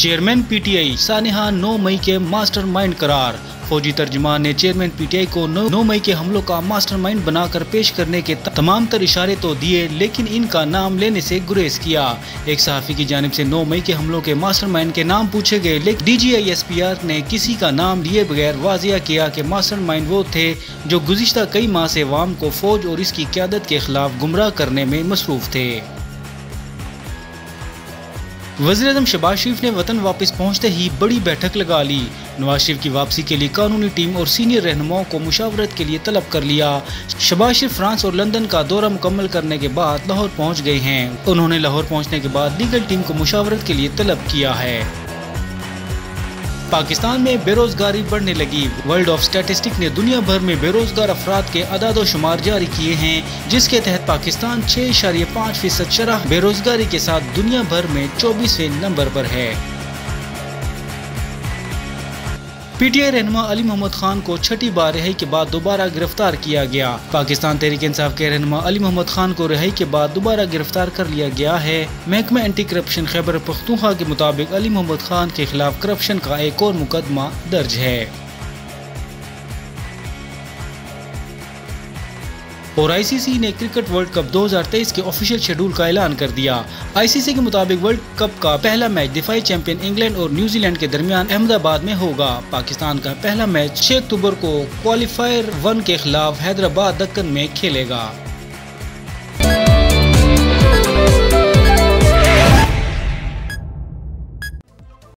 Chairman PTI सानिहा 9 मई के mastermind करार। फौजी तर्जुमान ने चेयरमैन पीटीआई को 9 मई के हमलों का मास्टरमाइंड बनाकर पेश करने के तमाम तर इशारे तो दिए, लेकिन इनका नाम लेने से गुरेज किया। एक सहाफ़ी की जानब से 9 मई के हमलों के मास्टरमाइंड के नाम पूछे गए, लेकिन डीजीआईएसपीआर ने किसी का नाम लिए बगैर वाजिया किया कि मास्टरमाइंड वो थे जो गुजशत कई माह से वाम को फौज और इसकी क्यादत के खिलाफ गुमराह करने में मसरूफ थे। वजी अजम शबाज शरीफ ने वतन वापस पहुँचते ही बड़ी बैठक लगा ली। नवाज़ शरीफ की वापसी के लिए कानूनी टीम और सीनियर रहनुमाओं को मुशावरत के लिए तलब कर लिया। शबाज शरीफ फ्रांस और लंदन का दौरा मुकम्मल करने के बाद लाहौर पहुँच गए हैं। उन्होंने लाहौर पहुँचने के बाद लीगल टीम को मुशावरत के लिए तलब किया है। पाकिस्तान में बेरोजगारी बढ़ने लगी। वर्ल्ड ऑफ़ स्टैटिस्टिक ने दुनिया भर में बेरोजगार अफराद के अदाद शुमार जारी किए हैं, जिसके तहत पाकिस्तान छह इशारे पाँच फ़ीसद शराह बेरोजगारी के साथ दुनिया भर में चौबीसवें नंबर पर है। पीटीआई रहनुमा अली मोहम्मद खान को छठी बार रिहाई के बाद दोबारा गिरफ़्तार किया गया। पाकिस्तान तहरीक इंसाफ के रहनुमा अली मोहम्मद खान को रिहाई के बाद दोबारा गिरफ़्तार कर लिया गया है। महकमा एंटी करप्शन खैबर पख्तूखा के मुताबिक अली मोहम्मद खान के खिलाफ करप्शन का एक और मुकदमा दर्ज है। और आईसीसी ने क्रिकेट वर्ल्ड कप 2023 के ऑफिशियल शेड्यूल का ऐलान कर दिया। आईसीसी के मुताबिक वर्ल्ड कप का पहला मैच दिफाई चैंपियन इंग्लैंड और न्यूजीलैंड के दरमियान अहमदाबाद में होगा। पाकिस्तान का पहला मैच छह अक्टूबर को क्वालिफायर वन के खिलाफ हैदराबाद दक्कन में खेलेगा।